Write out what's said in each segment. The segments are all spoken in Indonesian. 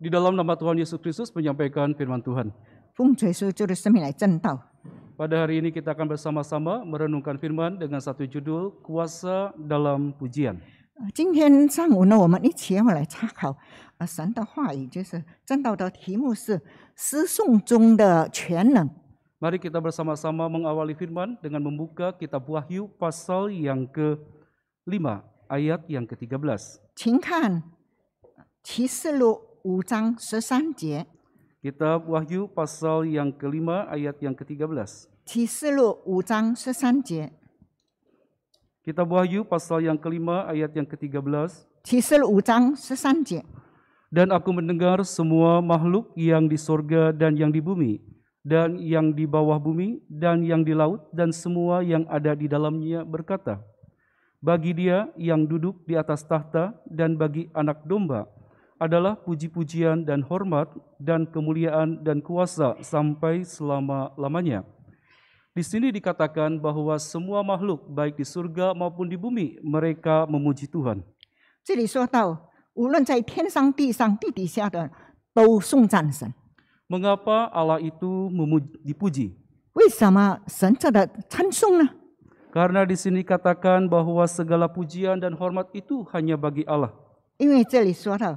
Di dalam nama Tuhan Yesus Kristus menyampaikan firman Tuhan. 奉主耶稣基督的生命来正道。 Pada hari ini kita akan bersama-sama merenungkan firman dengan satu judul Kuasa dalam Pujian. 呃今天上午呢，我们一起要来查考呃神的话语，就是正道的题目是诗颂中的全能。 Mari kita bersama-sama mengawali firman dengan membuka kitab Wahyu pasal yang ke-5 ayat yang ke-13. 请看启示录 五章十三节， Kitab Wahyu pasal yang ke-5 ayat yang ke-13. 启示录五章十三节， Kitab Wahyu pasal yang kelima ayat yang ke-13. 启示录五章十三节。 Dan aku mendengar semua makhluk yang di sorga dan yang di bumi, dan yang di bawah bumi, dan yang di laut, dan semua yang ada di dalamnya berkata, Bagi dia yang duduk di atas tahta dan bagi anak domba adalah puji-pujian dan hormat dan kemuliaan dan kuasa sampai selama-lamanya. Di sini dikatakan bahwa semua makhluk baik di surga maupun di bumi mereka memuji Tuhan. 这里说到，无论在天上、地上、地底下的，都颂赞神。 Mengapa Allah itu memuji, dipuji? 为什么神这的称颂呢？ Karena di sini katakan bahwa segala pujian dan hormat itu hanya bagi Allah. 因为这里说到，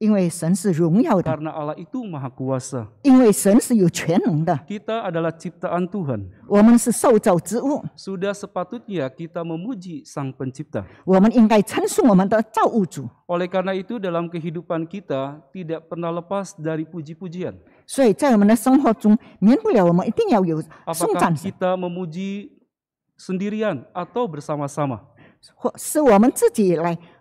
因为神是荣耀的， Karena Allah itu maha kuasa. 因为神是有全能的， Kita adalah ciptaan Tuhan. 我们是受造之物， Sudah sepatutnya kita memuji Sang Pencipta. 我们应该称颂我们的造物主。 Oleh karena itu dalam kehidupan kita tidak pernah lepas dari puji-pujian. 所以在我们的生活中，免不了我们一定要有颂 Apakah 赞神， kita memuji sendirian atau bersama-sama? 或是我们自己来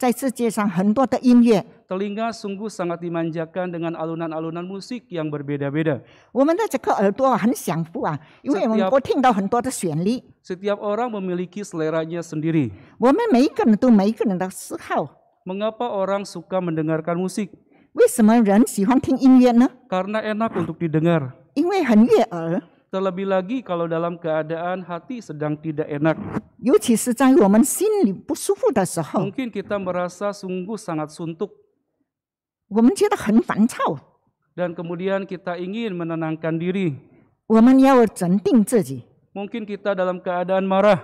在世界上很多的音乐， Telinga sungguh sangat dimanjakan dengan alunan-alunan musik yang berbeda-beda. 我们的这颗耳朵很享福啊，因为我们能够听到很多的旋律。 Setiap orang memiliki seleranya sendiri. 我们每一个人都有每一个人的嗜好。 Mengapa orang suka mendengarkan musik? 为什么人喜欢听音乐呢？ Karena enak untuk didengar. 因为很悦耳， Terlebih lagi kalau dalam keadaan hati sedang tidak enak. 尤其是在我们心里不舒服的时候， Mungkin kita merasa sungguh sangat suntuk 我们觉得很烦躁， dan kemudian kita ingin menenangkan diri. 我们要镇定自己。 Mungkin kita dalam keadaan marah.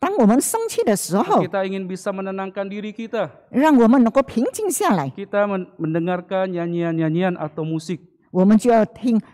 当我们生气的时候， Kita ingin bisa menenangkan diri kita. 让我们能够平静下来， Kita men- mendengarkan nyanyian-nyanyian atau musik. 我们就要听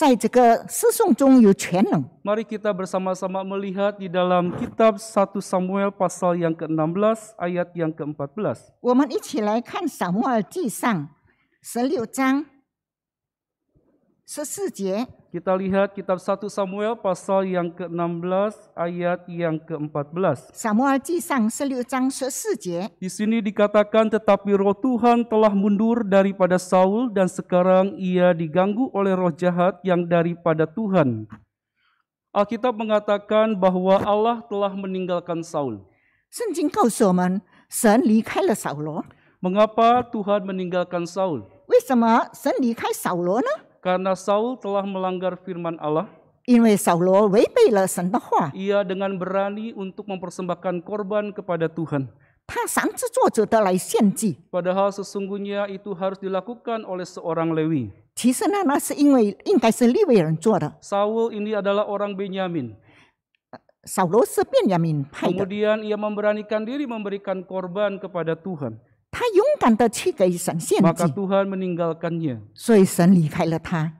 在这个诗颂中有全能。 Mari kita bersama-sama melihat di dalam kitab 1 Samuel pasal yang ke-16 ayat yang ke-14. 我们一起来看《撒母耳记上》十六章 十四节。 Kita lihat kitab 1 Samuel pasal yang ke-16 ayat yang ke-14. 撒母耳记上十六章十四节， Di sini dikatakan tetapi roh Tuhan telah mundur daripada Saul dan sekarang ia diganggu oleh roh jahat yang daripada Tuhan. Alkitab mengatakan bahwa Allah telah meninggalkan Saul. 圣经告诉我们， 神离开了扫罗？ Mengapa Tuhan meninggalkan Saul? 为什么神离开扫罗呢？ Karena Saul telah melanggar firman Allah. 因为扫罗违背了神的话， Ia dengan berani untuk mempersembahkan korban kepada Tuhan. 他擅自作主的来献祭。 Padahal sesungguhnya itu harus dilakukan oleh seorang Lewi. 其实呢，那是因为应该是利未人做的。 Saul ini adalah orang Benyamin. 扫罗是便雅悯派的， Kemudian ia memberanikan diri memberikan korban kepada Tuhan. 他勇敢的去给神献 Maka 祭， Tuhan meninggalkannya. 所以神离开了他。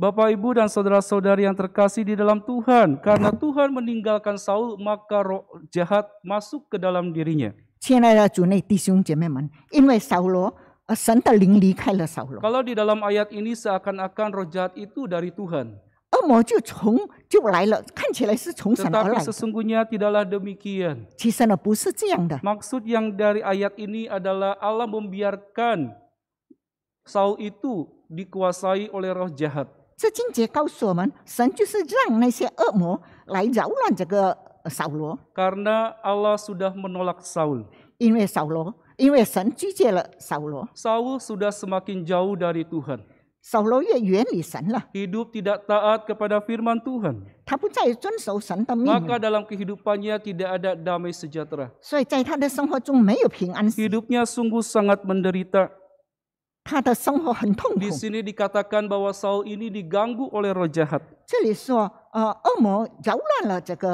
Bapak, Ibu, dan saudara-saudari yang terkasih di dalam Tuhan, karena Tuhan meninggalkan Saul, maka roh jahat masuk ke dalam dirinya. 亲爱的主内弟兄姐妹们，因为扫罗，呃，神的灵离开了扫罗， Kalau di dalam ayat ini seakan-akan roh jahat itu dari Tuhan, 恶魔就从就来了，看起来是从神而 tetapi 来的， sesungguhnya tidaklah demikian. 其实呢不是这样的。 Maksud yang dari ayat ini adalah Allah membiarkan Saul itu dikuasai oleh roh jahat. 这经节告诉我们，神就是让那些恶魔来扰乱这个呃扫罗， Karena Allah sudah menolak Saul. 因为扫罗，因为神拒绝了扫罗， Saul sudah semakin jauh dari Tuhan. Hidup tidak taat kepada firman Tuhan. Maka dalam kehidupannya tidak ada damai sejahtera. Hidupnya sungguh sangat menderita. Di sini dikatakan bahwa Saul ini diganggu oleh roh jahat.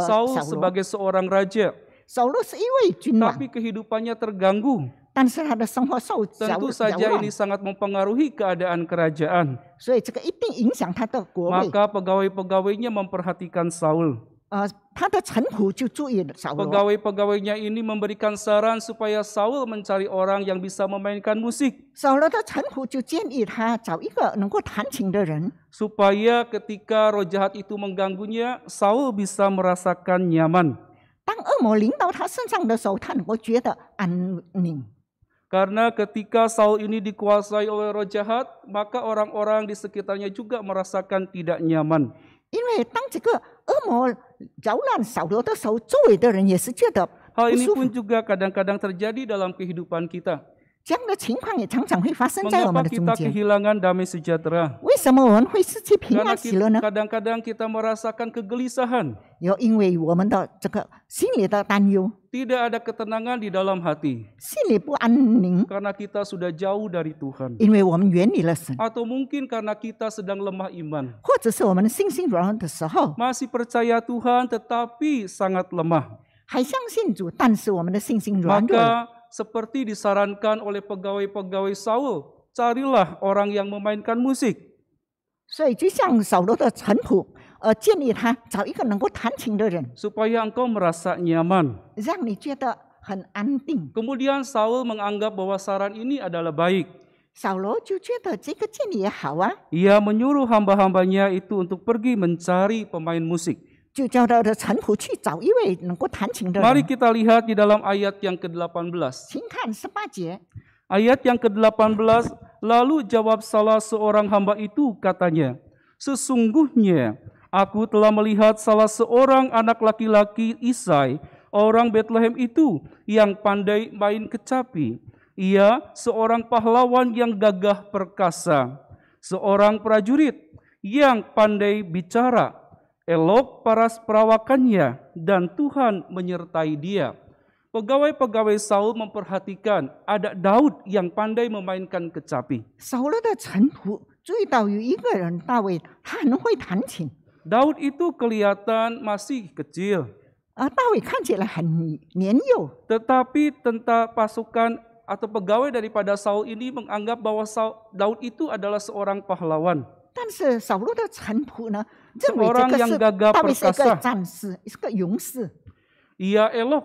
Saul sebagai seorang raja. Tapi kehidupannya terganggu. 但是他的生活受扰 Tentu 扰 saja 乱 ini，sangat mempengaruhi keadaan kerajaan. 所以这个一定影响他的国位。 Maka pegawai-pegawainya memperhatikan Saul. 呃，他的臣仆就注意扫罗， Pegawai-pegawainya ini memberikan saran supaya Saul mencari orang yang bisa memainkan musik. 扫罗的臣仆就建议他找一个能够弹琴的人， Supaya ketika roh jahat itu mengganggunya, Saul bisa merasakan nyaman. 当恶魔临到他身上的时候，他能够觉得安宁。 karena ketika Saul ini dikuasai oleh roh jahat, maka orang-orang di sekitarnya juga merasakan tidak nyaman. Hal ini pun juga kadang-kadang terjadi dalam kehidupan kita. 这样的情况也常常会发生在我 Mengapa 们的中 kita 间。 kehilangan damai sejahtera? 为什么我们会失去平 Karena 安喜乐 kita- 呢？ kadang-kadang kita merasakan kegelisahan. 有因为我们的这个心里的担忧， Tidak ada ketenangan di dalam hati. 心里不安宁， Karena kita sudah jauh dari Tuhan. 因为我们远离了神， Atau mungkin karena kita sedang lemah iman. 或者是我们的信心软弱的时候， Masih percaya Tuhan tetapi sangat lemah. 还相信主，但是我们的信心软弱了。 Maka seperti disarankan oleh pegawai-pegawai Saul, carilah orang yang memainkan musik. 所以就像扫罗的臣仆，呃，建议他找一个能够弹琴的人， supaya engkau merasa nyaman. 让你觉得很安定。 Kemudian Saul menganggap bahwa saran ini adalah baik. 扫罗就觉得这个建议也好啊， Ia menyuruh hamba-hambanya itu untuk pergi mencari pemain musik. Mari kita lihat di dalam ayat yang ke-18. Ayat yang ke-18, lalu jawab salah seorang hamba itu katanya, Sesungguhnya aku telah melihat salah seorang anak laki-laki Isai, orang Bethlehem itu yang pandai main kecapi. Ia seorang pahlawan yang gagah perkasa, seorang prajurit yang pandai bicara, elok paras perawakannya, dan Tuhan menyertai dia. Pegawai-pegawai Saul memperhatikan ada Daud yang pandai memainkan kecapi. Saul Daud itu kelihatan masih kecil. Tetapi tentang pasukan atau pegawai daripada Saul ini menganggap bahwa Saul, Daud itu adalah seorang pahlawan. 但是扫罗的臣仆呢，认为 Seorang 这个 yang 是 gagah 大卫是一个 perkasa 战士，是个勇士， Ia elok,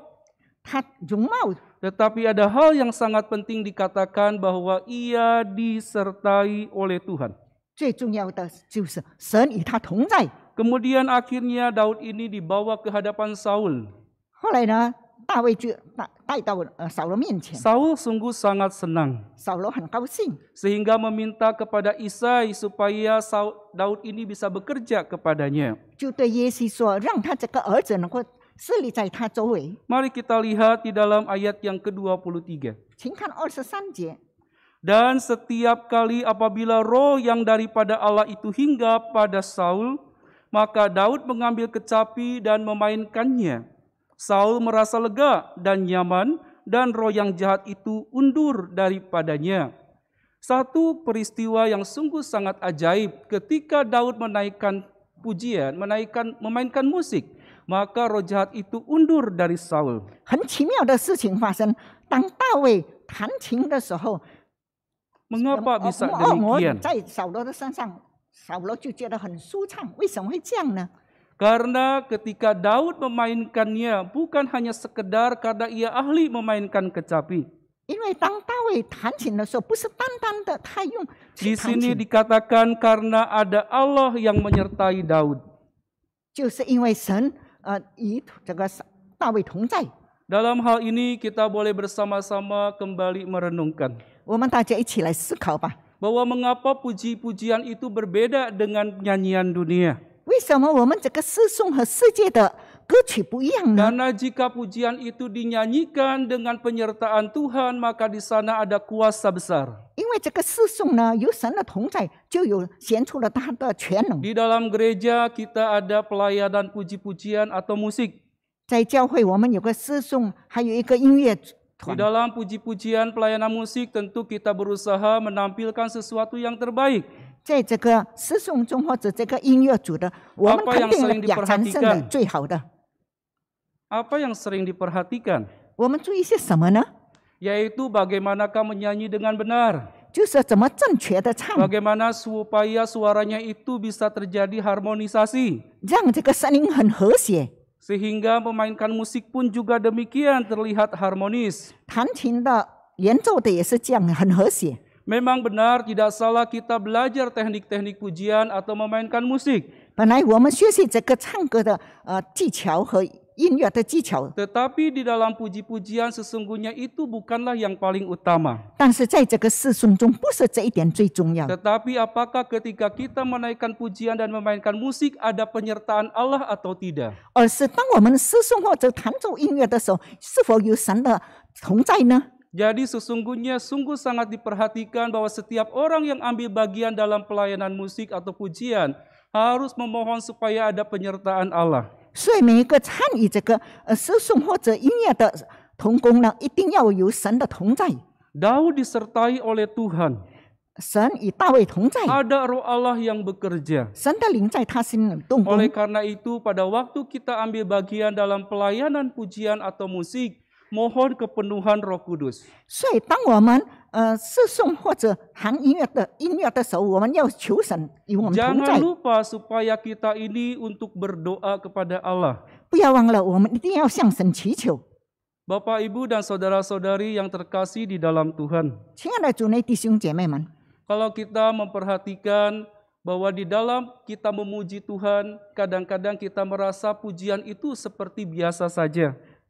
他容貌 tetapi ada hal yang sangat penting dikatakan bahwa ia disertai oleh Tuhan. 最重要的就是神与他同在。 Kemudian akhirnya Daud ini dibawa ke hadapan Saul. 后来呢， 大卫就带带到呃扫罗面前， Saul sungguh sangat senang 扫罗很高兴， sehingga meminta kepada Isai supaya Saul, Daud ini bisa bekerja kepadanya. 就对耶西说，让他这个儿子能够 势力在他周围。 Mari kita lihat di dalam ayat yang ke-23. 请看二十三节， Dan setiap kali apabila roh yang daripada Allah itu hingga pada Saul, maka Daud mengambil kecapi dan memainkannya. Saul merasa lega dan nyaman, dan roh yang jahat itu undur daripadanya. Satu peristiwa yang sungguh sangat ajaib ketika Daud menaikkan pujian, menaikkan memainkan musik, maka roh jahat itu undur dari Saul. 很奇妙的事情发生。当大卫弹琴的时候， Mengapa 恶 bisa 恶魔 demikian? 在扫罗的身上，扫罗就觉得很舒畅。为什么会这样呢？ Karena ketika Daud memainkannya bukan hanya sekedar karena ia ahli memainkan kecapi. Di sini dikatakan karena ada Allah yang menyertai Daud. Dalam hal ini kita boleh bersama-sama kembali merenungkan. Bahwa mengapa puji-pujian itu berbeda dengan nyanyian dunia. 为什么我们这个世颂和世界的歌曲不一样呢？ Karena jika pujian itu dinyanyikan dengan penyertaan Tuhan, maka di sana ada kuasa besar. 因为这个世颂呢，有神的同在，就有显出了他的全能。 Di dalam gereja kita ada pelayanan puji-pujian atau musik. 在教会，我们有个诗颂，还有一个音乐 Di 团。 dalam puji-pujian pelayanan musik tentu kita berusaha menampilkan sesuatu yang terbaik. 在这个诗颂中或者这个音乐组的，我们 Apa 肯 yang 定了 sering 表彰圣的 diperhatikan? 最好的。 Apa yang sering diperhatikan? 我们注意些什么呢？ Yaitu bagaimanakah menyanyi dengan benar. 就是怎么正确的唱， Bagaimana supaya suaranya itu bisa terjadi harmonisasi. 让这个声音很和谐。 Sehingga memainkan musik pun juga demikian terlihat harmonis. 弹琴的演奏的也是这样，很和谐。 Memang benar tidak salah kita belajar teknik-teknik pujian atau memainkan musik. 本来我们学习这个唱歌的呃技巧和音乐的技巧， Tetapi di dalam puji-pujian sesungguhnya itu bukanlah yang paling utama. 但是在这个世颂中，不是这一点最重要。 Tetapi apakah ketika kita menaikkan pujian dan memainkan musik ada penyertaan Allah atau tidak? 而是当我们诗颂或者弹奏音乐的时候，是否有神的同在呢？ Jadi sesungguhnya sungguh sangat diperhatikan bahwa setiap orang yang ambil bagian dalam pelayanan musik atau pujian harus memohon supaya ada penyertaan Allah. 所以每一个参与这个呃诗颂或者音乐的同工呢，一定要有神的同在， Daud disertai oleh Tuhan. 神与大卫同在， Ada roh Allah yang bekerja. 神的灵在他心里动工 Oleh。karena itu pada waktu kita ambil bagian dalam pelayanan pujian atau musik, mohon kepenuhan Roh Kudus. 所以，当我们呃诗颂或者弹音乐的音乐的时候，我们要求神与我们同 Jangan 在， lupa supaya kita ini untuk berdoa kepada Allah. 不要忘了，我们一定要向神祈求。 Bapak, Ibu, dan saudara-saudari yang terkasih di dalam Tuhan. 亲爱的主内弟兄姐妹们， Kalau kita memperhatikan bahwa di dalam kita memuji Tuhan, kadang-kadang kita merasa pujian itu seperti biasa saja.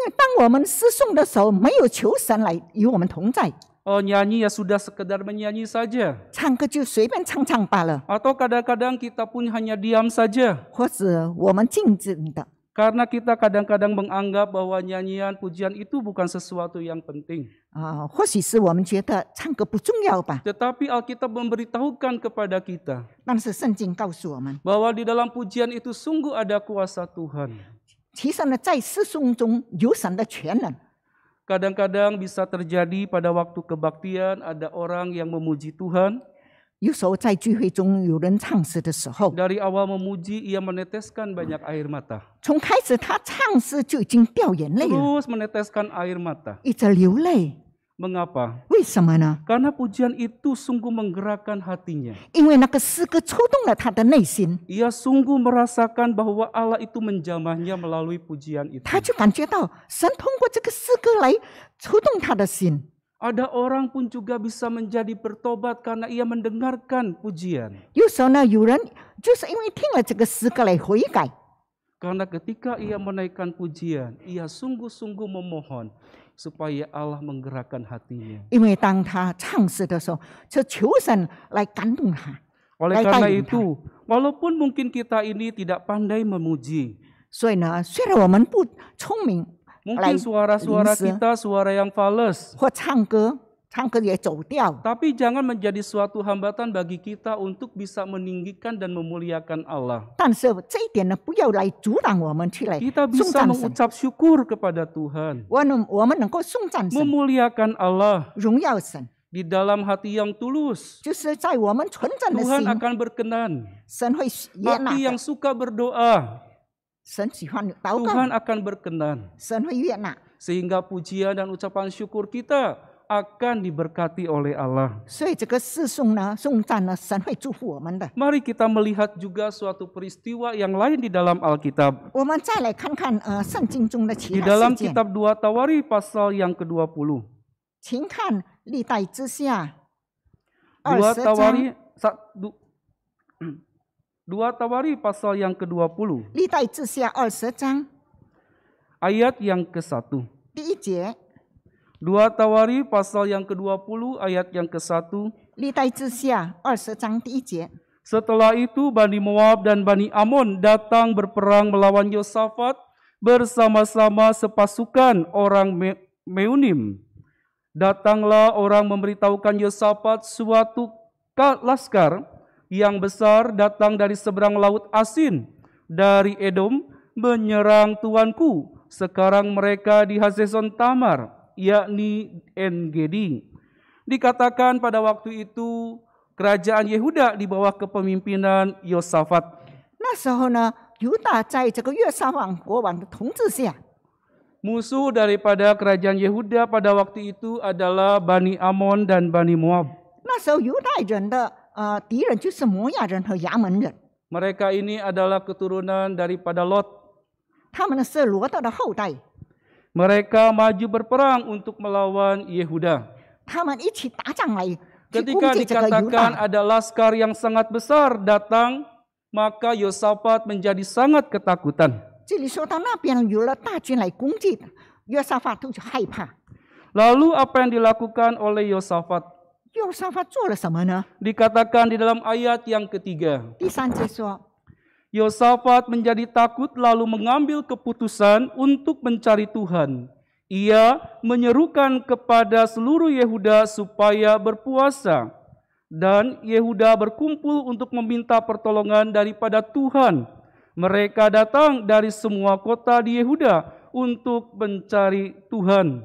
因为当我们诗颂的时候，没有求神来与我们同在， Oh nyanyi ya sudah sekedar menyanyi saja. 唱歌就随便唱唱罢了， Atau kadang-kadang kita pun hanya diam saja. 或者我们静静的。 Karena kita kadang-kadang menganggap bahwa nyanyian pujian itu bukan sesuatu yang penting. 啊，或许是我们觉得唱歌不重要吧， Tetapi Alkitab memberitahukan kepada kita 但是圣经告诉我们， bahwa di dalam pujian itu sungguh ada kuasa Tuhan. 其实呢，在侍奉中有神的全能。Kadang-kadang bisa terjadi pada waktu kebaktian ada orang yang memuji Tuhan. 有时候在聚会中有人唱诗的时候，Dari awal memuji ia meneteskan banyak air mata. 从开始他唱诗就已经掉眼泪了，Terus meneteskan air mata. 一直流泪。Mengapa? 为什么呢？ Karena pujian itu sungguh menggerakkan hatinya. 因为那个诗歌触动了他的内心， Ia sungguh merasakan bahwa Allah itu menjamahnya melalui pujian itu. 他就感觉到神通过这个诗歌来触动他的心。 Ada orang pun juga bisa menjadi bertobat karena ia mendengarkan pujian. 有时候呢，有人就是因为听了这个诗歌来悔改， Karena ketika ia menaikkan pujian, ia sungguh-sungguh memohon supaya Allah menggerakkan hatinya. 因为当他唱诗的时候，就求神来感动他。 Oleh Baik, karena baik, itu, walaupun mungkin kita ini tidak pandai memuji, 所以呢，虽然我们不聪明， mungkin suara-suara Lisa. kita suara yang fales, 或唱歌， 唱歌也走调， tapi jangan menjadi suatu hambatan bagi kita untuk bisa meninggikan dan memuliakan Allah. 但是这一点呢，不要来阻挡我们去来 Kita 颂 bisa 赞神。 mengucap syukur kepada Tuhan, 我能我们能够颂赞神、 memuliakan Allah 荣耀神， di dalam hati yang tulus. 就是在我们纯正的 Tuhan 心， akan berkenan. 神会悦纳 Hati yang 的。 suka berdoa, 神喜欢祷 Tuhan 告， akan berkenan. 神会悦纳。 Sehingga pujian dan ucapan syukur kita akan diberkati oleh Allah. 所以这个诗颂呢，颂赞呢，神会祝福我们的。 Mari kita melihat juga suatu peristiwa yang lain di dalam Alkitab. 我们再来看看呃圣经中的其 Di 他 dalam 事件， kitab 2 Tawari pasal yang ke-20. 请看历代之下 2 二十章， Tawari sa- du- 2 Tawari pasal yang ke-20 历代之下二十章 ayat yang ke-1. 第一节， Dua Tawari pasal yang ke-20 ayat yang ke-1. Setelah itu Bani Moab dan Bani Amon datang berperang melawan Yosafat bersama-sama sepasukan orang Me Meunim. Datanglah orang memberitahukan Yosafat suatu laskar yang besar datang dari seberang laut Asin dari Edom menyerang tuanku. Sekarang mereka di Hazeson Tamar yakni Engedi. Dikatakan pada waktu itu kerajaan Yehuda di bawah kepemimpinan Yosafat. 那时候呢，犹大在这个约沙王国王的统治下， Musuh daripada kerajaan Yehuda pada waktu itu adalah Bani Amon dan Bani Moab. 那时候犹太人的呃敌人就是摩亚人和亚门人， Mereka ini adalah keturunan daripada Lot. 他们呢是罗德的后代， Mereka maju berperang untuk melawan Yehuda. Ketika dikatakan ada laskar yang sangat besar datang, maka Yosafat menjadi sangat ketakutan. Lalu apa yang dilakukan oleh Yosafat? Yosafat Dikatakan di dalam ayat yang ketiga. 第三节说， Yosafat menjadi takut lalu mengambil keputusan untuk mencari Tuhan. Ia menyerukan kepada seluruh Yehuda supaya berpuasa. Dan Yehuda berkumpul untuk meminta pertolongan daripada Tuhan. Mereka datang dari semua kota di Yehuda untuk mencari Tuhan.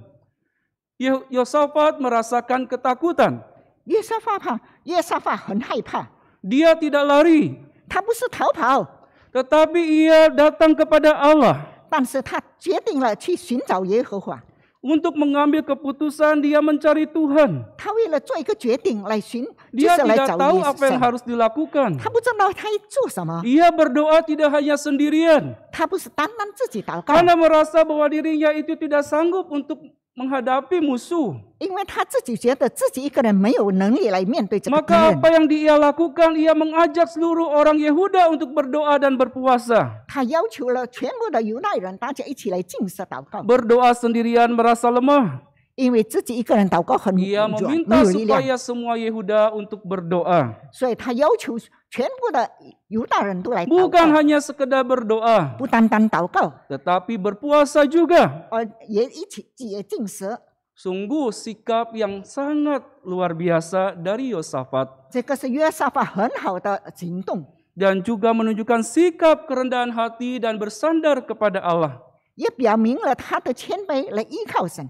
Ye- Yosafat merasakan ketakutan. 约沙法怕，约沙法很害怕， Dia tidak lari, 他不是逃跑， tetapi ia datang kepada Allah. 但是他决定了去寻找耶和华。 Untuk mengambil keputusan dia mencari Tuhan. 他为了做一个决定来寻，就 Dia 是来 tidak 找 tahu 耶 apa yang 神。 harus dilakukan. 他不知道他要做什么， Ia berdoa tidak hanya sendirian. 他不是单单自己祷告， Karena merasa bahwa dirinya itu tidak sanggup untuk menghadapi musuh. Maka apa yang dia lakukan, ia mengajak seluruh orang Yehuda untuk berdoa dan berpuasa. Berdoa sendirian merasa lemah. 因为自己一个人祷告很 Ia 软，没 meminta 有力量， supaya semua Yehuda untuk berdoa. 所以他要求全部的犹大人都来祷 Bukan 告， hanya sekedar berdoa, 不单单祷告， tetapi berpuasa juga. 而也一起也进食。 Sungguh sikap yang sangat luar biasa dari Yosafat 这个是约沙法很好的行动， dan juga menunjukkan sikap kerendahan hati dan bersandar kepada Allah. 也表明了他的谦卑来依靠神。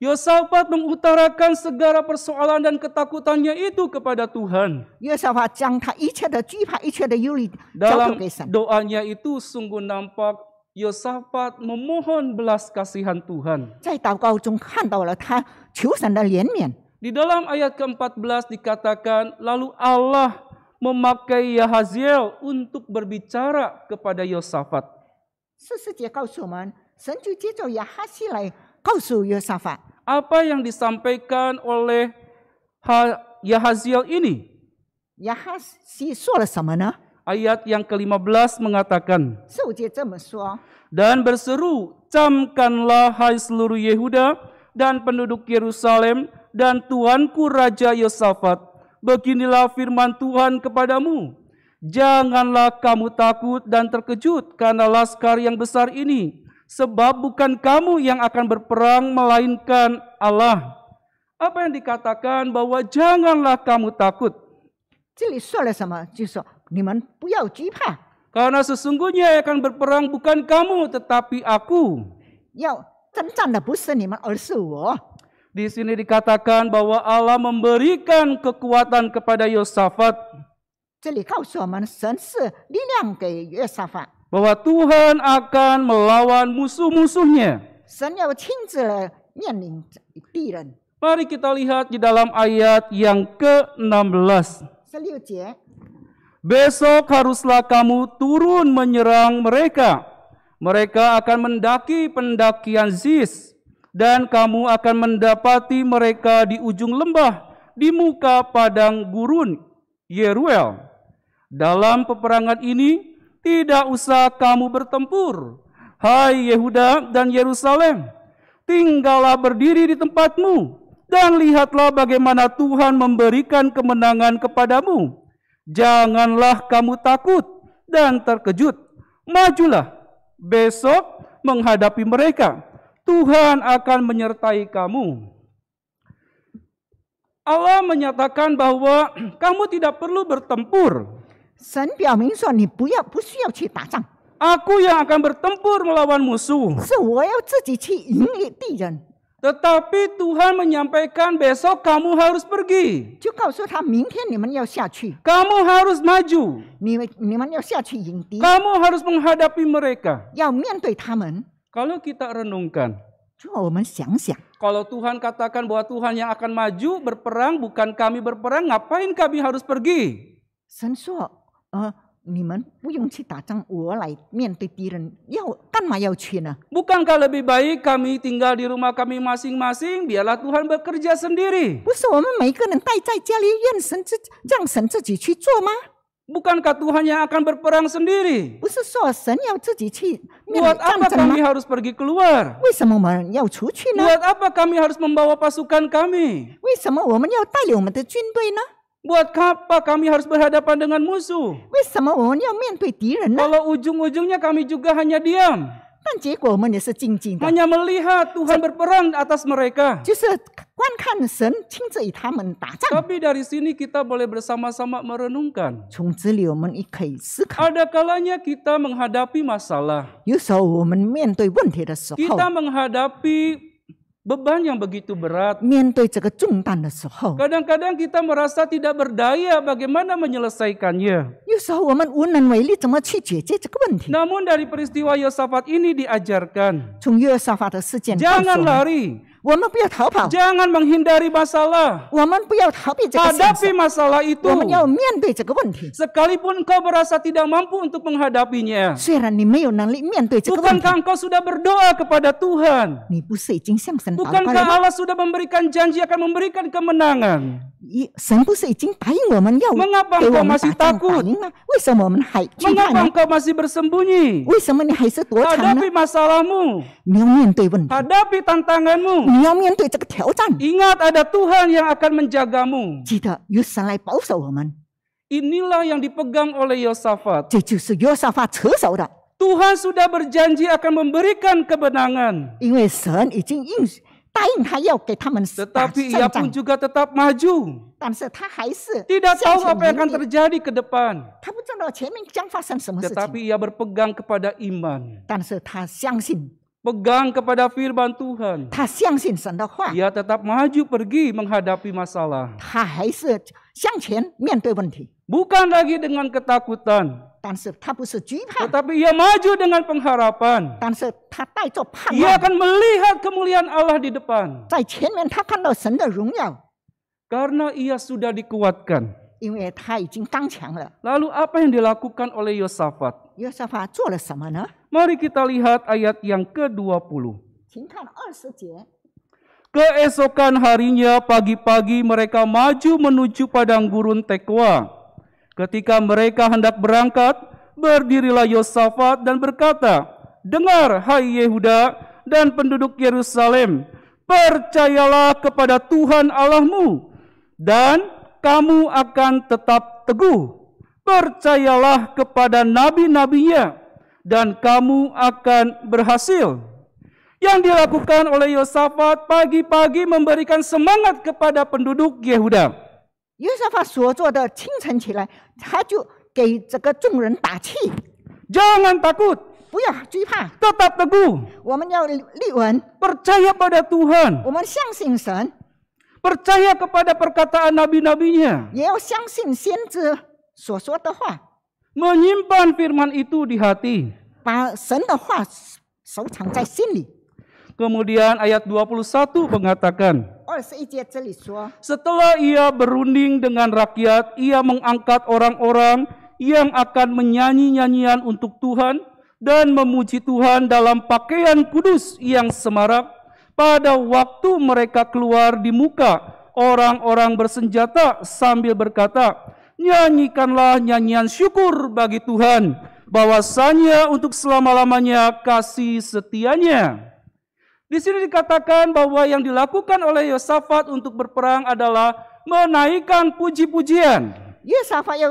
Yosafat mengutarakan segala persoalan dan ketakutannya itu kepada Tuhan. 约沙法将他一切的惧怕、一切的忧虑交托 Dalam 给神。 doanya itu sungguh nampak Yosafat memohon belas kasihan Tuhan. 在祷告中看到了他求神的怜悯。 Di dalam ayat ke-14 dikatakan, lalu Allah memakai Yahaziel untuk berbicara kepada Yosafat. 四世节告诉我们，神就接着亚哈西来 kausu Yosafat. Apa yang disampaikan oleh Yahaziel ini? Yahaz si Ayat yang ke-15 mengatakan. Dan berseru, camkanlah hai seluruh Yehuda dan penduduk Yerusalem dan tuanku Raja Yosafat. Beginilah firman Tuhan kepadamu. Janganlah kamu takut dan terkejut karena laskar yang besar ini Sebab bukan kamu yang akan berperang melainkan Allah. Apa yang dikatakan bahwa janganlah kamu takut. 这里说了什么？就说你们不要惧怕， Karena sesungguhnya yang akan berperang bukan kamu tetapi aku. 要征战的不是你们，而是我。 Di sini dikatakan bahwa Allah memberikan kekuatan kepada Yosafat, 这里告诉我们，神是力量给约沙法， bahwa Tuhan akan melawan musuh-musuhnya. Mari kita lihat di dalam ayat yang ke-16. Besok haruslah kamu turun menyerang mereka. Mereka akan mendaki pendakian Zis dan kamu akan mendapati mereka di ujung lembah di muka padang gurun Yeruel. Dalam peperangan ini tidak usah kamu bertempur. Hai Yehuda dan Yerusalem, tinggallah berdiri di tempatmu, dan lihatlah bagaimana Tuhan memberikan kemenangan kepadamu. Janganlah kamu takut dan terkejut. Majulah besok menghadapi mereka. Tuhan akan menyertai kamu. Allah menyatakan bahwa kamu tidak perlu bertempur. 神表明说你不要不需要去打仗， Aku yang akan bertempur melawan musuh. 是我要自己去赢敌人。 Tetapi Tuhan menyampaikan besok kamu harus pergi. 就告诉他，明天你们要下去， Kamu harus maju. 你们你们要下去迎敌， Kamu harus menghadapi mereka. 要面对他们。 Kalau kita renungkan, 就我们想想， Kalau Tuhan katakan bahwa Tuhan yang akan maju berperang, bukan kami berperang, ngapain kami harus pergi? 神说：“ 呃，你们不用去打仗，我来面对敌人，要干嘛要去呢？ Bukankah lebih baik kami tinggal di rumah kami masing-masing, biarlah Tuhan bekerja sendiri? 不是我们每个人待在家里，愿神自让神自己去做吗？ Bukankah Tuhan yang akan berperang sendiri? 不是说神要自己去面 Buat 对战 apa 争吗 kami？harus pergi keluar? 为什么我们要出去呢？ Buat apa kami harus membawa pasukan kami? Buat apa kami harus berhadapan dengan musuh? Kalau ujung-ujungnya kami juga hanya diam. Hanya melihat Tuhan berperang atas mereka. Tapi dari sini kita boleh bersama-sama merenungkan. Ada kalanya kita menghadapi masalah. Kita menghadapi beban yang begitu berat. Kadang-kadang kita merasa tidak berdaya bagaimana menyelesaikannya. Namun dari peristiwa Yosafat ini diajarkan. Jangan lari. Jangan menghindari masalah. Hadapi masalah itu. Sekalipun engkau berasa tidak mampu untuk menghadapinya. Bukankah engkau sudah berdoa kepada Tuhan? Bukankah Allah sudah memberikan janji akan memberikan kemenangan? Mengapa engkau masih takut? Mengapa engkau masih bersembunyi? Hadapi masalahmu. Hadapi tantanganmu. 你要面对这个挑战。 Ingat ada Tuhan yang akan menjagamu. 记得有神来保守我们， Inilah yang dipegang oleh Yosafat. 这就是约沙法持守的， Tuhan sudah berjanji akan memberikan kebenangan. 因为神已经应答应他要给他们打 Tetapi ia 胜 pun 仗， juga tetap maju. 但是他还是 Tidak 向 tahu apa yang 前 akan 迎领 terjadi ke depan. 他不知道前面将发生什么事情， Tetapi ia berpegang kepada iman. 但是他相信， pegang kepada firman Tuhan. Ia tetap maju pergi menghadapi masalah. Bukan lagi dengan ketakutan. Tetapi ia maju dengan pengharapan. Ia akan melihat kemuliaan Allah di depan. Karena ia sudah dikuatkan. 因为他已经刚强了。 Lalu apa yang dilakukan oleh Yosafat? 约沙法做了什么呢？ Mari kita lihat ayat yang ke-20. 请看二十节。 Keesokan harinya pagi-pagi mereka maju menuju padang gurun Tekwa. Ketika mereka hendak berangkat, berdirilah Yosafat dan berkata, Dengar, hai Yehuda dan penduduk Yerusalem, percayalah kepada Tuhan Allahmu, dan kamu akan tetap teguh. Percayalah kepada nabi-nabinya, dan kamu akan berhasil. Yang dilakukan oleh Yosafat pagi-pagi memberikan semangat kepada penduduk Yehuda. 约沙法所做的，清晨起来，他就给这个众人打气， Jangan takut, 不要惧怕， tetap teguh, 我们要立稳， percaya pada Tuhan, 我们相信神， percaya kepada perkataan nabi-nabinya. Menyimpan firman itu di hati. Kemudian ayat 21 mengatakan, Setelah ia berunding dengan rakyat, ia mengangkat orang-orang yang akan menyanyi nyanyian untuk Tuhan dan memuji Tuhan dalam pakaian kudus yang semarak pada waktu mereka keluar di muka, orang-orang bersenjata sambil berkata, Nyanyikanlah nyanyian syukur bagi Tuhan, bahwasanya untuk selama-lamanya kasih setianya. Di sini dikatakan bahwa yang dilakukan oleh Yosafat untuk berperang adalah menaikkan puji-pujian. Yosafat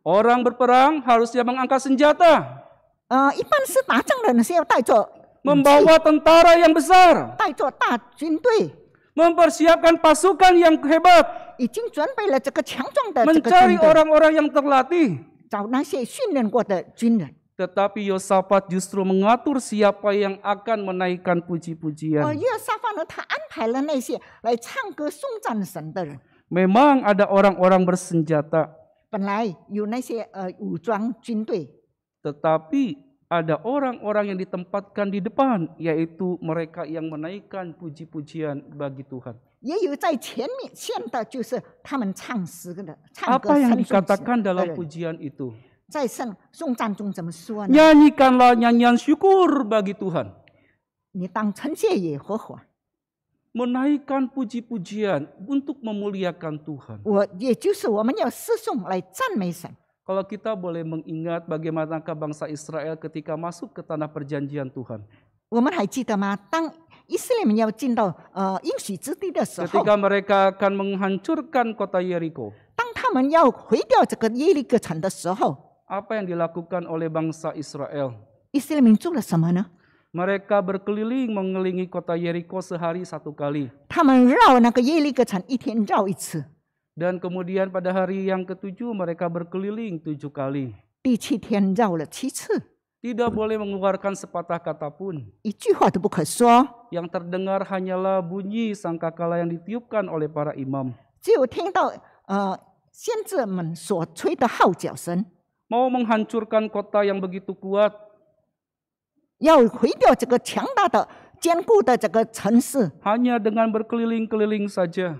Orang berperang harusnya mengangkat senjata 呃，一般是打仗的人是要带着武器 membawa tentara yang besar, 带着大军队， mempersiapkan pasukan yang hebat, 已经准备了这个强壮的这个 mencari 军队， orang-orang yang terlatih. 找那些训练过的军人。 Tetapi Yosafat justru mengatur siapa yang akan menaikkan 呃， puji-pujian. 约沙法呢，他安排了那些来唱歌颂赞神的人。 Memang ada orang-orang bersenjata, 本来有那些呃武装军队， tetapi ada orang-orang yang ditempatkan di depan, yaitu mereka yang menaikkan puji-pujian bagi Tuhan. Apa yang dikatakan dalam pujian itu? Nyanyikanlah nyanyian syukur bagi Tuhan. Menaikkan puji-pujian untuk memuliakan Tuhan 我也就是我们要诗颂来赞美神。 Kalau kita boleh mengingat bagaimanakah bangsa Israel ketika masuk ke tanah perjanjian Tuhan. 我们还记得吗？当以色列民要进到呃应许之地的时候， Ketika mereka akan menghancurkan kota Yeriko. 当他们要毁掉这个耶利哥城的时候， Apa yang dilakukan oleh bangsa Israel? 以色列民做了什么呢？ Mereka berkeliling mengelilingi kota Yeriko sehari satu kali. 他们绕那个耶利哥城一天绕一次， Dan kemudian pada hari yang ketujuh mereka berkeliling tujuh kali. 第七天绕了七次， Tidak boleh mengeluarkan sepatah kata pun. 一句话都不可说， Yang terdengar hanyalah bunyi sangkakala yang ditiupkan oleh para imam. 只有听到呃先知们所吹的号角声， Mau menghancurkan kota yang begitu kuat, 要毁掉这个强大的、坚固的这个城市， hanya dengan berkeliling-keliling saja.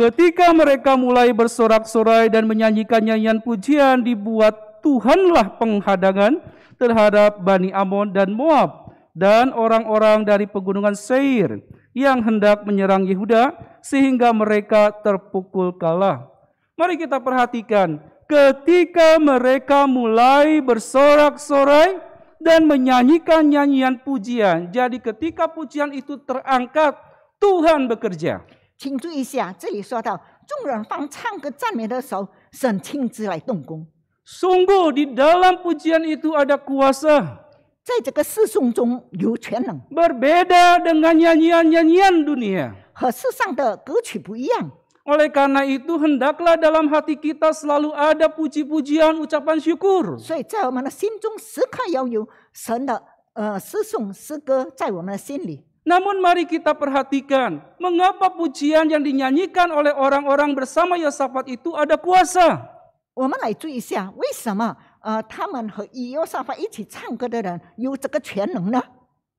Ketika mereka mulai bersorak-sorai dan menyanyikan nyanyian pujian, dibuat Tuhanlah penghadangan terhadap Bani Amon dan Moab dan orang-orang dari pegunungan Seir yang hendak menyerang Yehuda sehingga mereka terpukul kalah. Mari kita perhatikan ketika mereka mulai bersorak-sorai dan menyanyikan nyanyian pujian. Jadi ketika pujian itu terangkat, Tuhan bekerja. 请注意一下，这里说到众人方唱歌赞美的时候，神亲自来动工。Sungguh di dalam pujian itu ada kuasa. 在这个侍颂中有全能，Berbeda dengan nyanyian-nyanyian dunia. 和世上的歌曲不一样。Oleh karena itu hendaklah dalam hati kita selalu ada puji-pujian, ucapan syukur. 所以在我们的心中时刻要有神的呃诗颂诗歌在我们的心里。Namun mari kita perhatikan, mengapa pujian yang dinyanyikan oleh orang-orang bersama Yosafat itu ada kuasa? 我们来注意一下，为什么呃他们和以约沙法一起唱歌的人有这个全能呢？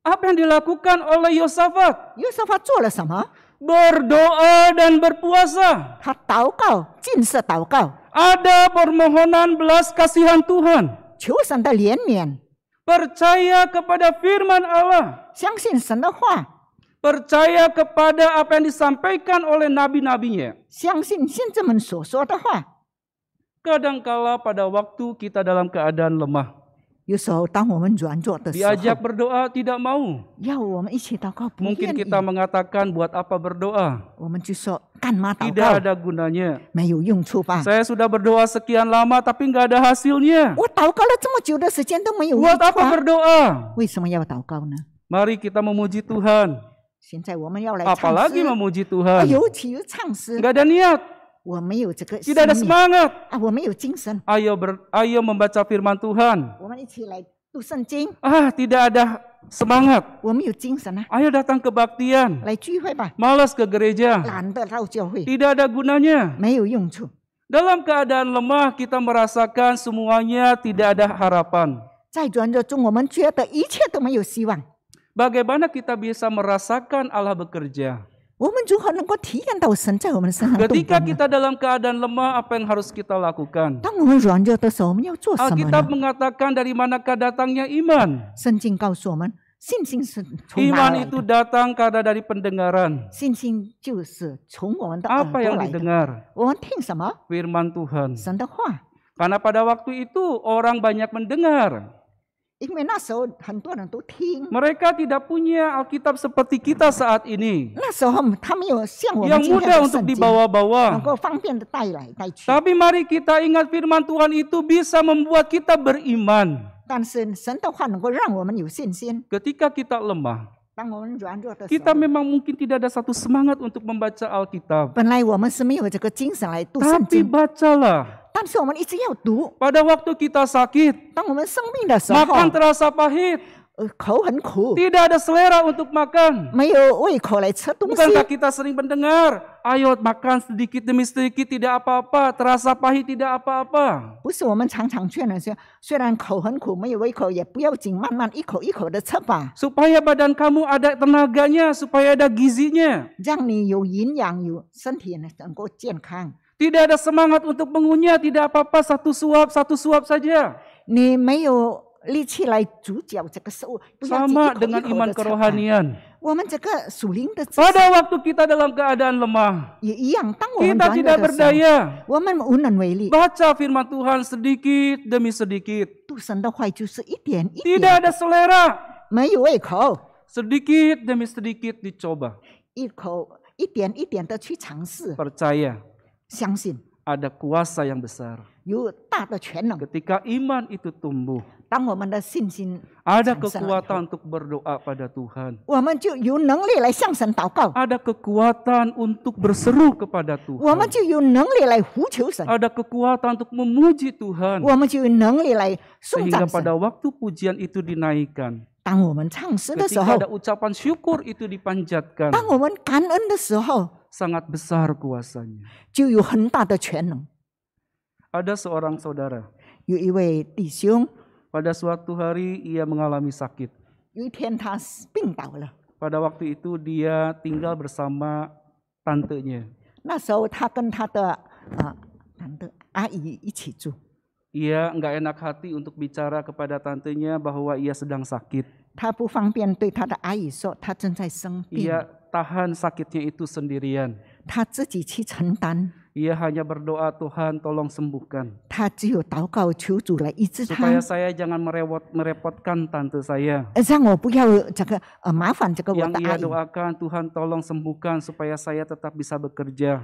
Apa yang dilakukan oleh Yosafat? 约沙法做了什么？ Berdoa dan berpuasa. 他祷告，尽是祷告， Ada permohonan belas kasihan Tuhan. 求神的怜悯， Percaya kepada firman Allah. 相信神的话， Percaya kepada apa yang disampaikan oleh nabi-nabinya. 相信先知们所说的话。 Kadangkala pada waktu kita dalam keadaan lemah. 有时候，当我们软弱的时 Diajak 候， berdoa tidak mau. 要我们一起祷告，不 Mungkin 愿意， kita mengatakan buat apa berdoa? 我们就说干嘛祷 Tidak 告？ ada gunanya. 没有用处吧？ Saya sudah berdoa sekian lama tapi nggak ada hasilnya. 我祷告了这么久的时间都没有用 Buat 处 apa 啊， berdoa? 为什么要祷告呢？ Mari kita memuji Tuhan. 现在我们要来唱 Apalagi 诗， memuji 啊 Tuhan. 尤其是唱诗， Nggak ada niat, 我没有这个 tidak ada semangat. Ayo ber, ayo membaca firman Tuhan. Ah, tidak ada semangat. Ayo datang kebaktian. Malas ke gereja. Tidak ada gunanya. Dalam keadaan lemah kita merasakan semuanya tidak ada harapan. Bagaimana kita bisa merasakan Allah bekerja? 我们如何能够体验到神在我们身上动 Ketika 工呢？ kita dalam keadaan lemah, apa yang harus kita lakukan? 当我们软弱的时候，我们要做什么 Alkitab 呢？ mengatakan dari manakah datangnya iman? 圣经告诉我们，信心是从哪 Iman 来 itu 的？ datang karena dari pendengaran. 信心就是从我们的耳 Apa 朵 yang 来的。 didengar? 我们听什么？ Firman Tuhan. 神的话。 Karena pada waktu itu orang banyak mendengar. Mereka tidak punya Alkitab seperti kita saat ini. Yang mudah untuk dibawa-bawa. Tapi mari kita ingat firman Tuhan itu bisa membuat kita beriman. Ketika kita lemah, kita memang mungkin tidak ada satu semangat untuk membaca Alkitab. Tapi bacalah. 但是我们一直要读。 Pada waktu kita sakit, 当我们生病的时候， makan terasa pahit. 呃，口很苦， Tidak ada selera untuk makan. 没有胃口来吃东西。 Bukankah kita sering mendengar, ayo makan sedikit demi sedikit tidak apa-apa, terasa pahit tidak apa-apa. 不是我们常常劝人说，虽然口很苦，没有胃口也不要紧，慢慢一口一口的吃吧， Supaya badan kamu ada tenaganya, supaya ada gizinya. 让你有营养，有身体呢能够健康。 Tidak ada semangat untuk mengunyah, tidak apa-apa satu suap, satu suap saja. Sama dengan iman kerohanian. Pada waktu kita dalam keadaan lemah, kita tidak berdaya. Baca firman Tuhan sedikit demi sedikit. Tidak ada selera. Sedikit demi sedikit dicoba. Percaya 相信 ada kuasa yang besar. 有大的全能。 Ketika iman itu tumbuh, 当我们的信心 ada 产生了以后 kekuatan untuk berdoa pada Tuhan. 我们就有能力来向神祷告， Ada kekuatan untuk berseru kepada 我们 Tuhan. 就有能力来呼求神， Ada kekuatan untuk memuji Tuhan. 我们就有能力来颂 Sehingga 赞 pada 神。 waktu pujian itu dinaikkan, 当我们唱诗的时 ketika 候， ada ucapan syukur itu dipanjatkan, 当我们感恩的时候， sangat besar kuasanya. 就有很大的全能。 Ada seorang saudara, 有一位弟兄， pada suatu hari ia mengalami sakit. 有一天他病倒了， Pada waktu itu dia tinggal bersama tantenya. 那时候他跟他的啊男的阿姨一起住， ia enggak enak hati untuk bicara kepada tantenya bahwa ia sedang sakit. Ia tahan sakitnya itu sendirian. Ia hanya berdoa Tuhan tolong sembuhkan. Supaya saya jangan merewot, merepotkan tante saya. Yang ia doakan Tuhan tolong sembuhkan supaya saya tetap bisa bekerja.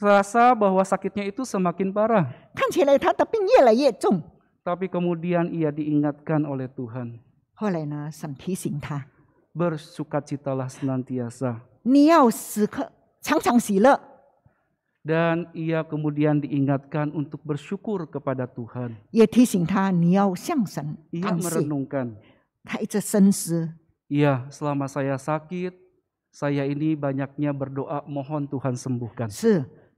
Terasa bahwa sakitnya itu semakin parah. Tapi kemudian ia diingatkan oleh Tuhan. Bersukacitalah senantiasa. Dan ia kemudian diingatkan untuk bersyukur kepada Tuhan. Ia merenungkan. Iya, selama saya sakit, saya ini banyaknya berdoa mohon Tuhan sembuhkan.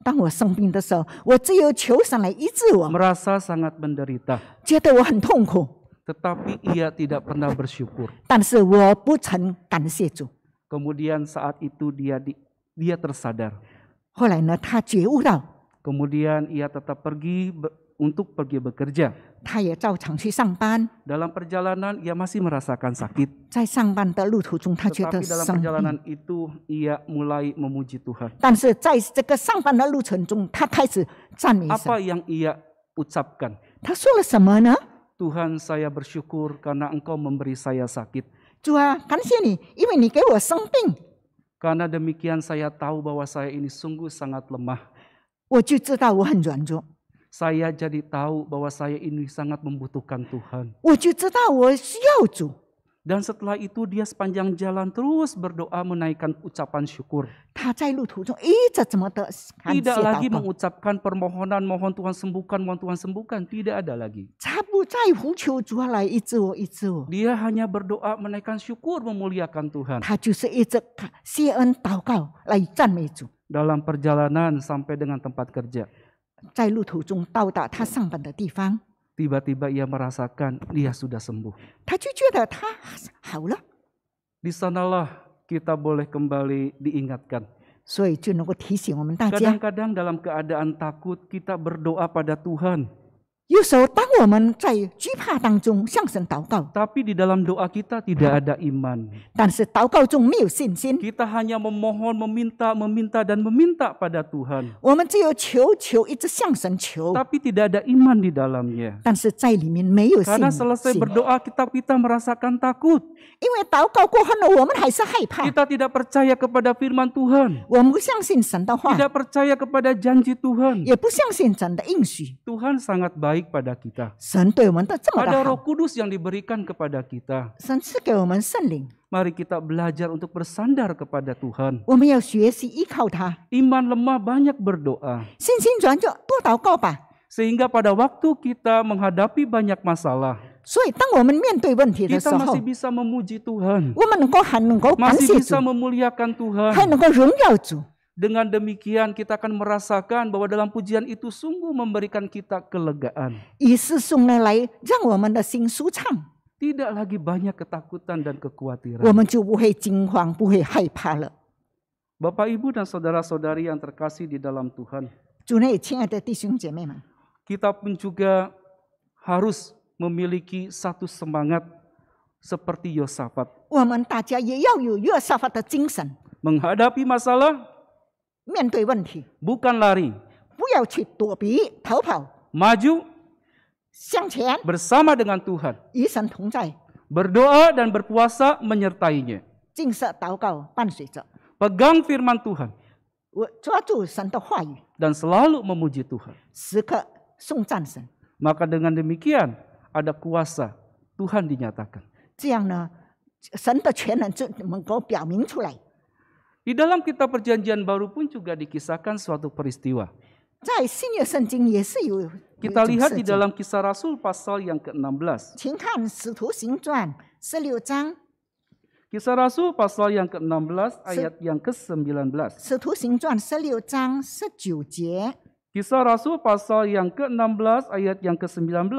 当我生病的时候，我只有求神来医治我， Merasa sangat menderita, 觉得我很痛苦， tetapi ia tidak pernah bersyukur. 但是我不曾感谢主。 Kemudian saat itu dia di, dia tersadar. 后来呢，他觉悟到， Kemudian ia tetap pergi be- untuk pergi bekerja. 他也照常去上班。 Dalam perjalanan ia masih merasakan sakit, 在上班的路途中，他觉得 tetapi dalam 生 perjalanan 病， itu ia mulai memuji Tuhan. 但是在这个上班的路程中，他开始赞美 Apa 神。 yang ia ucapkan? 他说了什么呢？ Tuhan saya bersyukur karena engkau memberi saya sakit. 主啊，感谢你，因为你给我生病， Karena demikian saya tahu bahwa saya ini sungguh sangat lemah. 我就知道我很软弱， saya jadi tahu bahwa saya ini sangat membutuhkan Tuhan. Dan setelah itu dia sepanjang jalan terus berdoa menaikkan ucapan syukur. Tidak lagi mengucapkan permohonan, mohon Tuhan sembuhkan, mohon Tuhan sembuhkan. Tidak ada lagi. Dia hanya berdoa menaikkan syukur, memuliakan Tuhan. Dalam perjalanan sampai dengan tempat kerja. 在路途中到达他上班的地方， Tiba-tiba ia merasakan dia sudah sembuh. 他就觉得他好了， Di sanalah kita boleh kembali diingatkan. 所以就能够提醒我们大家， Kadang-kadang dalam keadaan takut kita berdoa pada Tuhan. 有时候当我们在惧怕当中向神祷告， Tapi di dalam doa kita tidak ada iman. 但是祷告中没有信心， Kita hanya memohon, meminta, meminta, dan meminta pada Tuhan. 我们只有求求，一直向神求， Tapi tidak ada iman di dalamnya. 但是在里面没有信 Karena selesai 心， berdoa kita kita merasakan takut. 因为祷告过后呢，我们还是害怕， Kita tidak percaya kepada firman Tuhan. 我们不相信神的话， Tidak percaya kepada janji Tuhan. 也不相信神的应许。 Tuhan sangat baik pada kita. 神对我们的这么 Ada 的 roh 好， kudus yang diberikan kepada kita. 神赐给我们圣灵， Mari kita belajar untuk bersandar kepada Tuhan. 我们要学习依靠他。 Iman lemah banyak berdoa. 信心软弱，多祷告吧。 Sehingga pada waktu kita menghadapi banyak masalah, 所以，当我们面对问题的时 kita 候 masih，bisa memuji Tuhan. 我们能够还能够感 Masih 谢 bisa 主， memuliakan 还 Tuhan. 能够荣耀主。 Dengan demikian kita akan merasakan bahwa dalam pujian itu sungguh memberikan kita kelegaan. 以示颂呢，来让我们的心舒畅， Tidak lagi banyak ketakutan dan 我 kekhawatiran. 们就不会惊慌，不会害怕了。 Bapak, Ibu, dan saudara-saudari yang terkasih di dalam Tuhan. 主内，亲爱的弟兄姐妹们， Kita pun juga harus memiliki satu semangat seperti Yosafat. 我们大家也要有约沙法的精神， Menghadapi masalah 面对问题， bukan lari, 不要去躲避、逃跑， maju 向前， bersama dengan Tuhan. 与神同在， Berdoa dan berpuasa menyertainya. 尽色祷告伴随着， Pegang firman Tuhan 我抓住神的话语， dan selalu memuji Tuhan. 时刻颂赞神。 Maka dengan demikian ada kuasa Tuhan dinyatakan. 这样呢，神的全能就能够表明出来。 Di dalam kitab perjanjian baru pun juga dikisahkan suatu peristiwa. 在新约圣经也是有有一 Kita 种 lihat 事 di 件 dalam kisah Rasul pasal yang ke-16. 请看《使徒行传》十六章， Kisah Rasul pasal yang ke-16 ayat yang ke-19. 使徒行传十六章十九节， Kisah Rasul pasal yang ke-16 ayat yang ke-19.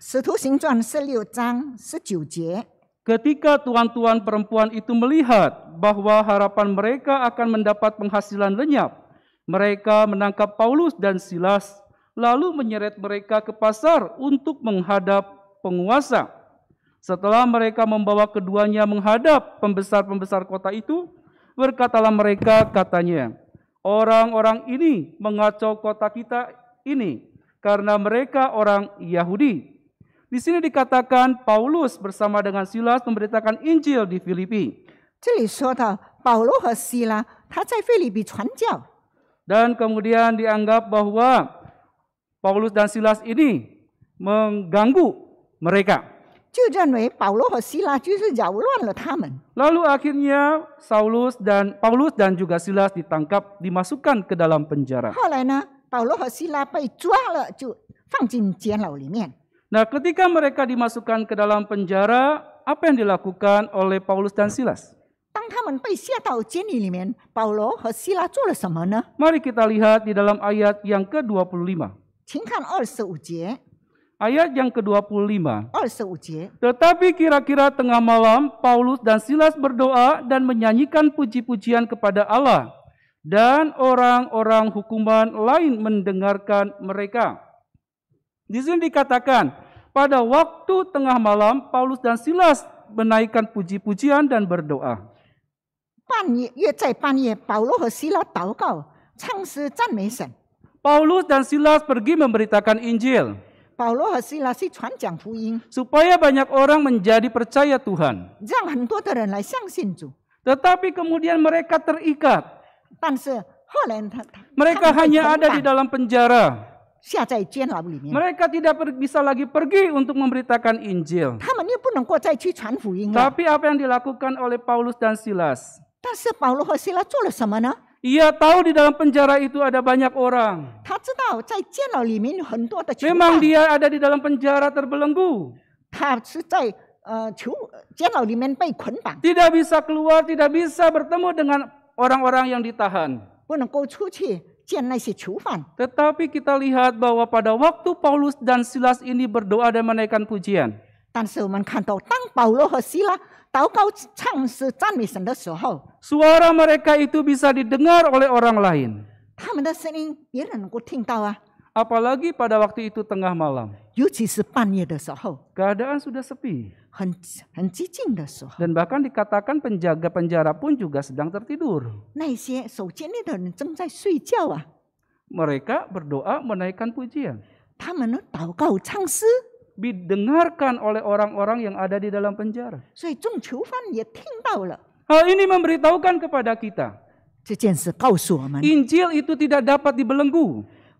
使徒行传十六章十九节， Ketika tuan-tuan perempuan itu melihat bahwa harapan mereka akan mendapat penghasilan lenyap, mereka menangkap Paulus dan Silas, lalu menyeret mereka ke pasar untuk menghadap penguasa. Setelah mereka membawa keduanya menghadap pembesar-pembesar kota itu, berkatalah mereka katanya, orang-orang ini mengacau kota kita ini karena mereka orang Yahudi. Di sini dikatakan Paulus bersama dengan Silas memberitakan Injil di Filipi. 这里说到保罗和希拉，他在菲利比传教， Dan kemudian dianggap bahwa Paulus dan Silas ini mengganggu mereka. 就认为保罗和希拉就是扰乱了他们。 Lalu akhirnya Saulus dan Paulus dan juga Silas ditangkap, dimasukkan ke dalam penjara. 后来呢，保罗和希拉被抓了，就放进监牢里面。 Nah, ketika mereka dimasukkan ke dalam penjara, apa yang dilakukan oleh Paulus dan Silas? Mari kita lihat di dalam ayat yang ke-25. Ayat yang ke-25. Tetapi kira-kira tengah malam, Paulus dan Silas berdoa dan menyanyikan puji-pujian kepada Allah. Dan orang-orang hukuman lain mendengarkan mereka. Di sini dikatakan, pada waktu tengah malam, Paulus dan Silas menaikkan puji-pujian dan berdoa. 半夜约在半夜，保罗和希拉祷告、唱诗、赞美神。 Paulus dan Silas pergi memberitakan Injil, 保罗和希拉去传讲福音， supaya banyak orang menjadi percaya Tuhan. 让很多的人来相信主。 Tetapi kemudian mereka terikat. 但是后来他他 Mereka 他们被 hanya 捆 ada di 绑 dalam penjara. 下在监牢里面， Mereka tidak per- bisa lagi pergi untuk memberitakan Injil. 他们又不能够再去传福音了。 Tapi apa yang dilakukan oleh Paulus dan Silas? 但是保罗和希拉做了什么呢？ Ia tahu di dalam penjara itu ada banyak orang. 他知道在监牢里面有很多的囚 Memang 犯， dia ada di dalam penjara terbelenggu. 他是在呃囚监牢里面被捆绑， Tidak bisa keluar, tidak bisa bertemu dengan orang-orang yang ditahan. 不能够出去见那些囚犯。 tetapi kita lihat bahwa pada waktu Paulus dan Silas ini berdoa dan menaikkan pujian. Suara mereka itu bisa didengar oleh orang lain. Apalagi pada waktu itu tengah malam. Keadaan sudah sepi. 很很寂静的时候， Dan bahkan dikatakan penjaga penjara pun juga sedang tertidur. 那些守监狱的人正在睡觉啊， Mereka berdoa menaikkan pujian. 他们呢祷告、唱诗， Didengarkan oleh orang-orang yang ada di dalam penjara. 所以众囚犯也听到了 Hal ini memberitahukan kepada kita. 这件事，告诉我们， Injil itu tidak dapat dibelenggu.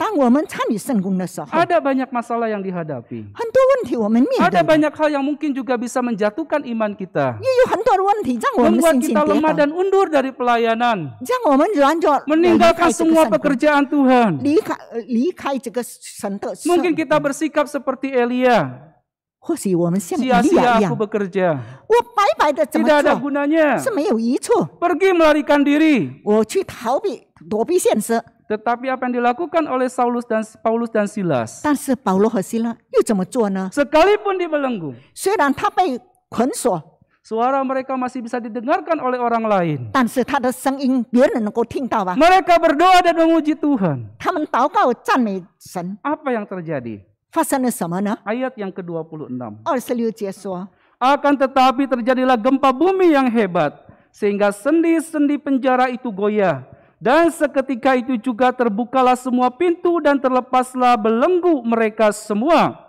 当我们参与圣工的时候， ada banyak masalah yang dihadapi. 很多问题我们面 Ada 对， banyak hal yang mungkin juga bisa menjatuhkan iman kita. 也有很多的问题让我们 Membuat 信心 kita 跌 lemah 倒， dan undur dari pelayanan. 让我们软弱，离 Meninggalkan 开这个 semua 圣工， pekerjaan Tuhan. 离开呃离开这个神的圣。 Mungkin kita bersikap seperti Elia. 或许我们像以利亚 Sia-sia 一 aku 样， bekerja. 我白白的怎么 Tidak ada 做 gunanya. 是没有益处， Pergi melarikan diri. 我去逃避 躲避现实。 Tetapi apa yang dilakukan oleh Saulus dan Paulus dan Silas? 但是保罗和希拉又怎么做呢？ Sekalipun dibelenggu, 虽然他被捆锁， suara mereka masih bisa didengarkan oleh orang lain. 但是他的声音别人能够听到吧？ Mereka berdoa dan memuji Tuhan. 他们祷告赞美神， Apa yang terjadi? 发生了什么呢？ Ayat yang ke-26. 二十六节说， Akan tetapi terjadilah gempa bumi yang hebat, sehingga sendi-sendi penjara itu goyah. dan seketika itu juga terbukalah semua pintu dan terlepaslah belenggu mereka semua.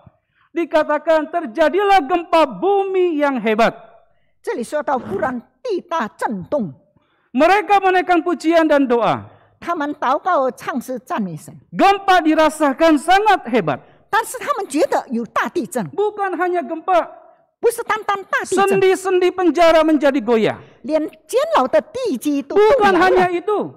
Dikatakan terjadilah gempa bumi yang hebat. Mereka menaikkan pujian dan doa. Gempa dirasakan sangat hebat. Bukan hanya gempa, sendi-sendi penjara menjadi goyah. Bukan hanya itu,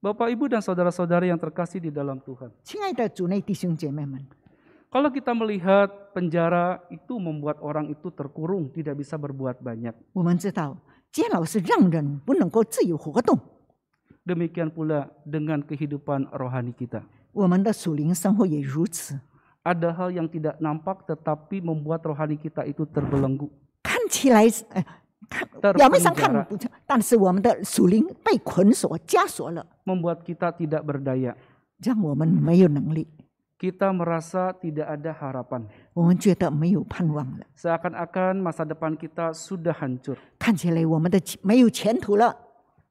我们都在这里啊。 Bapak, Ibu, dan saudara-saudara yang terkasih di dalam Tuhan. ”亲爱的主内弟兄姐妹们， Kalau kita melihat penjara itu membuat orang itu terkurung, tidak bisa berbuat banyak. 我们知道监牢是让人不能够自由活动， Demikian pula dengan kehidupan rohani kita. 我们的属灵生活也如此。 Ada hal yang tidak nampak tetapi membuat rohani kita itu terbelenggu. 看起来是呃，看 表面上看 Terpenjara 不，但是我们的属灵被捆锁、枷锁了， Membuat kita tidak berdaya. 让我们没有能力， Kita merasa tidak ada harapan. 我们觉得没有盼望了， Seakan-akan masa depan kita sudah hancur. 看起来我们的前没有前途了。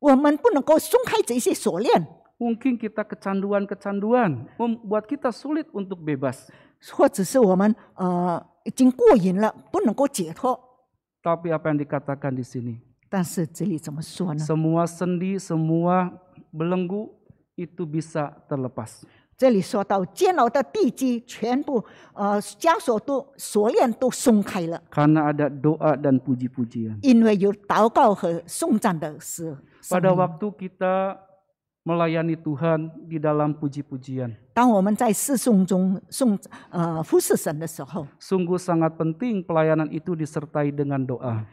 我们不能够松开这些锁链， Mungkin kita kecanduan-kecanduan membuat kita sulit untuk bebas. 或者是我们呃已经过瘾了，不能够解脱。 Tapi apa yang dikatakan di sini? 但是这里怎么说呢？ Semua sendi, semua belenggu itu bisa terlepas. 这里说到监牢的地基全部呃枷锁都锁链都松开了， Karena ada doa dan puji-pujian. 因为有祷告和颂赞的事。声 Pada 音 waktu kita melayani Tuhan di dalam puji-pujian, 当我们在侍颂中颂呃服侍神的时候， sungguh sangat penting pelayanan itu disertai dengan doa.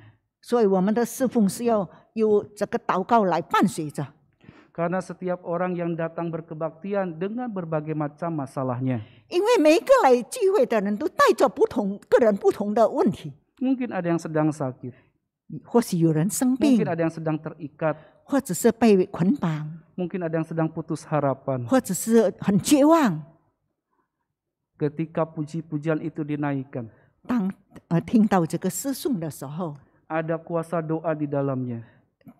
所以我们的侍奉是要有这个祷告来伴随着， Karena setiap orang yang datang berkebaktian dengan berbagai macam masalahnya. 因为每一个来聚会的人都带着不同个人不同的问题， Mungkin ada yang sedang sakit, 或许有人生病 mungkin，ada yang sedang terikat, 或者是被捆绑， mungkin ada yang sedang putus harapan. 或者是很绝望。 Ketika puji-pujian itu dinaikkan, 当呃听到这个诗颂的时候， ada kuasa doa di dalamnya.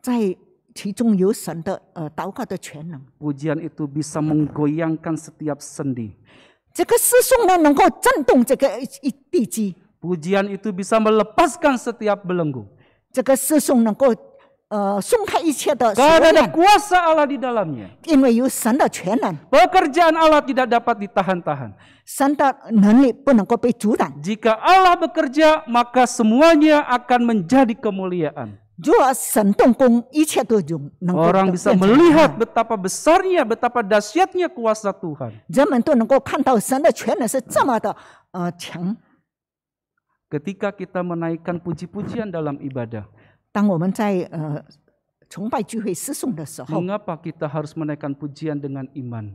在 其中有神的呃祷告的全能。 Pujian itu bisa menggoyangkan setiap sendi. 这个诗颂呢，能够震动这个一地基， Pujian itu bisa melepaskan setiap belenggu. 这个诗颂能够呃松开一切的锁 Karena ada 链， kuasa Allah di dalamnya. 因为有神的全能， Pekerjaan Allah tidak dapat ditahan-tahan. 神的能力不能够被阻挡。 Jika Allah bekerja, maka semuanya akan menjadi kemuliaan. Orang bisa melihat betapa besarnya, betapa dahsyatnya kuasa Tuhan. Ketika kita menaikkan puji-pujian dalam ibadah. Mengapa kita harus menaikkan pujian dengan iman?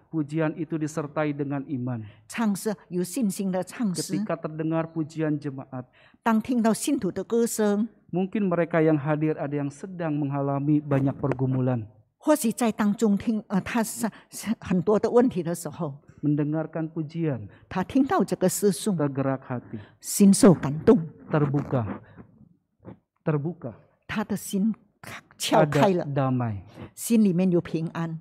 Pujian itu disertai dengan iman. 唱诗有信心的唱诗。 Ketika terdengar pujian jemaat, 当听到信徒的歌声， mungkin mereka yang hadir ada yang sedang mengalami banyak pergumulan. 或许在当中听呃他是是很多的问题的时候， Mendengarkan pujian, 他听到这个诗颂， tergerak hati, 心受感动， terbuka, terbuka, 他的心撬开 ada 了， damai, 心里面有平安，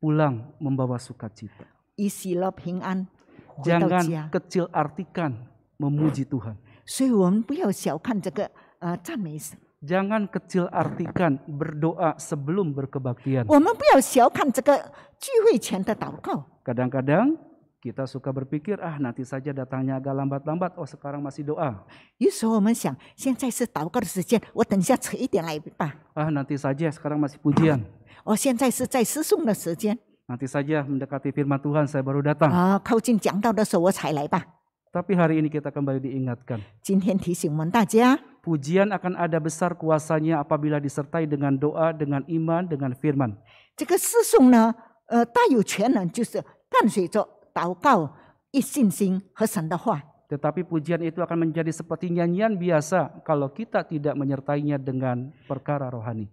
pulang membawa sukacita. 一喜乐平安回到 Jangan 家。 kecil artikan memuji Tuhan. 所以我们不要小看这个呃赞美神， Jangan kecil artikan berdoa sebelum berkebaktian. 我们不要小看这个聚会前的祷告。 Kadang-kadang kita suka berpikir, ah nanti saja datangnya agak lambat-lambat, oh sekarang masih doa. 有时候我们想，现在是祷告的时间，我等一下迟一点来吧。 Ah nanti saja, sekarang masih pujian. 我现在是在诗诵的时间 Nanti saja mendekati firman Tuhan saya baru datang. 啊，靠近讲道的时候我才来吧。 Tapi hari ini kita kembali diingatkan. 今天提醒我们大家， Pujian akan ada besar kuasanya apabila disertai dengan doa, dengan iman, dengan firman. 这个诗诵呢，呃，大有全能，就是伴随着祷告、一信心和神的话。 Tetapi pujian itu akan menjadi seperti nyanyian biasa kalau kita tidak menyertainya dengan perkara rohani.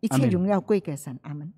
一切荣耀归给神，阿门。